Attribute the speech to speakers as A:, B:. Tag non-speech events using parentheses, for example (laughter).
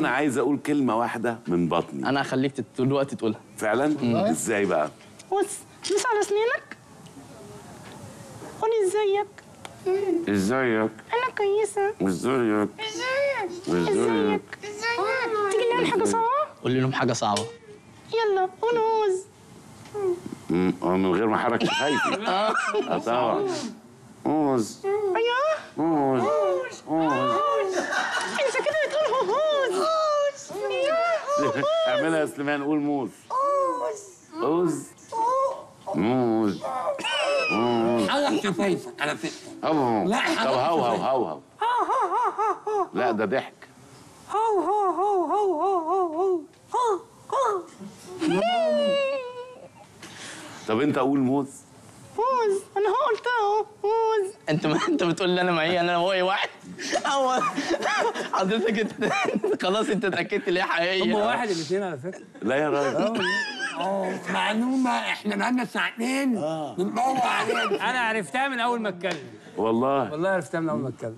A: أنا عايز أقول كلمة واحدة من بطني.
B: أنا هخليك طول الوقت تقولها.
A: فعلا؟ إزاي بقى؟
C: بص بص على سنينك؟ قولي إزيك.
A: إزيك؟
C: أنا كويسة.
A: إزيك؟ إزيك.
C: تيجي نعمل حاجة سوا
B: قولي لهم حاجة صعبة.
C: يلا ونوز
A: مم، آه، من غير ما أحرك شفايفي (laughs) آه. طبعا. موز (laughs) اعملها يا سليمان. قول موز. موز. موز.
D: موز. على كفايتك على فكره
A: هو
D: لا
A: طب هو هو هو هو لا ده ضحك.
C: هو هو هو هو هو هو هو
A: طب انت قول موز.
C: موز. أنا قلت اهو
B: انت ما انت بتقول لي أنا معي أنا هو واحد؟ (laughs) هو حضرتك انت (laughs) خلاص انت اتأكدت ليه حقيقيه
E: هم واحد الاثنين على فكرة.
A: لا يا راجل.
D: آه معلومه إحنا بقالنا ساعتين. بندور عليها
E: أنا عرفتها من أول ما اتكلم.
A: والله.
E: والله عرفتها من أول ما اتكلم.